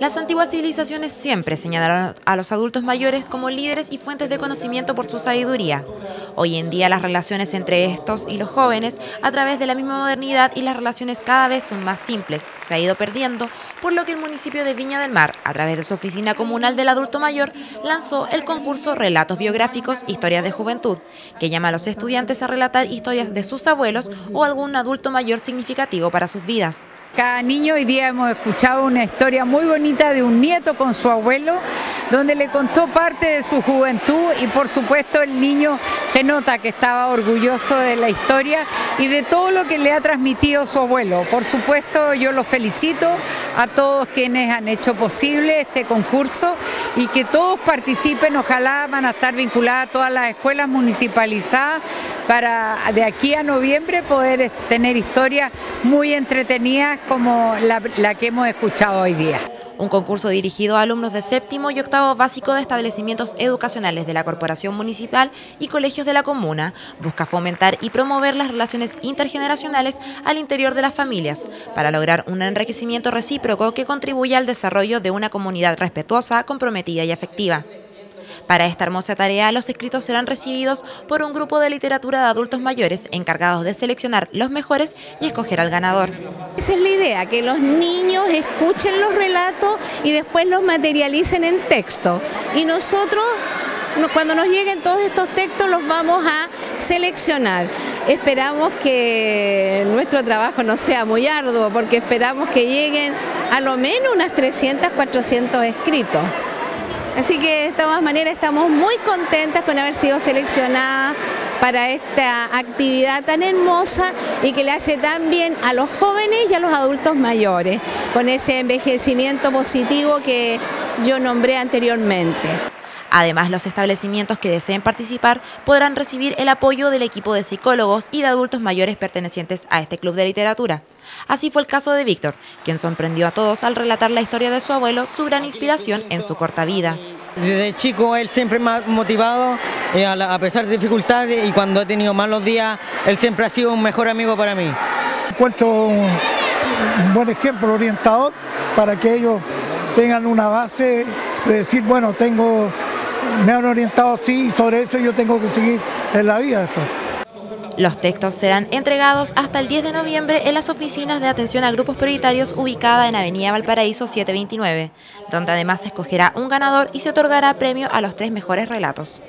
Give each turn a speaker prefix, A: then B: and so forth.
A: Las antiguas civilizaciones siempre señalaron a los adultos mayores como líderes y fuentes de conocimiento por su sabiduría. Hoy en día las relaciones entre estos y los jóvenes, a través de la misma modernidad y las relaciones cada vez son más simples, se ha ido perdiendo, por lo que el municipio de Viña del Mar, a través de su oficina comunal del adulto mayor, lanzó el concurso Relatos Biográficos Historias de Juventud, que llama a los estudiantes a relatar historias de sus abuelos o algún adulto mayor significativo para sus vidas.
B: Cada niño hoy día hemos escuchado una historia muy bonita de un nieto con su abuelo, donde le contó parte de su juventud y por supuesto el niño se nota que estaba orgulloso de la historia y de todo lo que le ha transmitido su abuelo. Por supuesto yo los felicito a todos quienes han hecho posible este concurso y que todos participen, ojalá van a estar vinculadas todas las escuelas municipalizadas para de aquí a noviembre poder tener historias muy entretenidas como la, que hemos escuchado hoy día.
A: Un concurso dirigido a alumnos de séptimo y octavo básico de establecimientos educacionales de la Corporación Municipal y colegios de la comuna busca fomentar y promover las relaciones intergeneracionales al interior de las familias para lograr un enriquecimiento recíproco que contribuya al desarrollo de una comunidad respetuosa, comprometida y afectiva. Para esta hermosa tarea, los escritos serán recibidos por un grupo de literatura de adultos mayores encargados de seleccionar los mejores y escoger al ganador.
C: Esa es la idea, que los niños escuchen los relatos y después los materialicen en texto. Y nosotros cuando nos lleguen todos estos textos los vamos a seleccionar. Esperamos que nuestro trabajo no sea muy arduo porque esperamos que lleguen a lo menos unas 300, 400 escritos. Así que de todas maneras estamos muy contentas con haber sido seleccionadas para esta actividad tan hermosa y que le hace tan bien a los jóvenes y a los adultos mayores, con ese envejecimiento positivo que yo nombré anteriormente.
A: Además, los establecimientos que deseen participar podrán recibir el apoyo del equipo de psicólogos y de adultos mayores pertenecientes a este club de literatura. Así fue el caso de Víctor, quien sorprendió a todos al relatar la historia de su abuelo, su gran inspiración en su corta vida.
D: Desde chico él siempre me ha motivado, eh, a pesar de dificultades, y cuando he tenido malos días, él siempre ha sido un mejor amigo para mí.
E: Encuentro un buen ejemplo orientador para que ellos tengan una base de decir, bueno, tengo me han orientado así y sobre eso yo tengo que seguir en la vida después.
A: Los textos serán entregados hasta el 10 de noviembre en las oficinas de atención a grupos prioritarios ubicada en Avenida Valparaíso 729, donde además se escogerá un ganador y se otorgará premio a los tres mejores relatos.